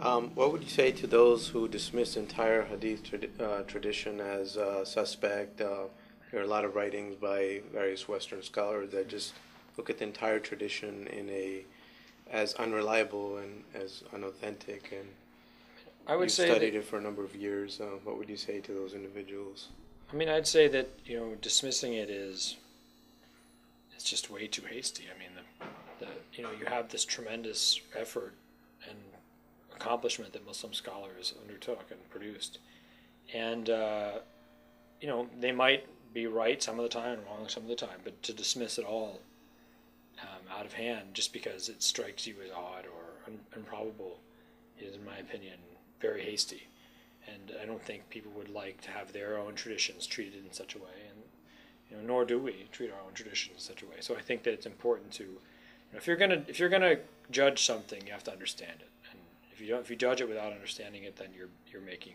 Um, what would you say to those who dismiss entire Hadith trad- uh, tradition as uh, suspect? Uh, there are a lot of writings by various Western scholars that just look at the entire tradition in a as unreliable and as unauthentic. And I would say studied it for a number of years. Uh, what would you say to those individuals? I mean, I'd say that you know dismissing it is it's just way too hasty. I mean, the, the you know you have this tremendous effort accomplishment that Muslim scholars undertook and produced, and uh, you know they might be right some of the time and wrong some of the time, but to dismiss it all um, out of hand just because it strikes you as odd or un- improbable is, in my opinion, very hasty. And I don't think people would like to have their own traditions treated in such a way, and you know, nor do we treat our own traditions in such a way. So I think that it's important to, you know, if you're gonna if you're gonna judge something, you have to understand it. If you don't, if you judge it without understanding it, then you're you're making